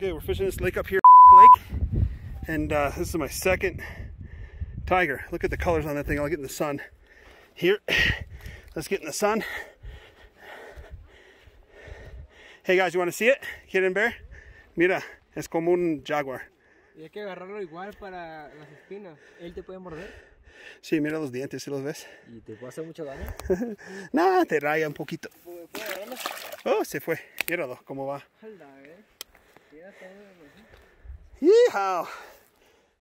Okay, we're fishing this lake up here, Lake, and uh, this is my second tiger. Look at the colors on that thing. I'll get in the sun. Here, let's get in the sun. Hey guys, you want to see it? Hidden bear? Mira, es como un jaguar. Y hay que agarrarlo igual para las espinas. Él te puede morder Sí, mira los dientes, ¿sí los ves? y te puede hacer mucho daño. Nah, te raya un poquito. Oh, se fue. Míralo cómo va. Yeehaw!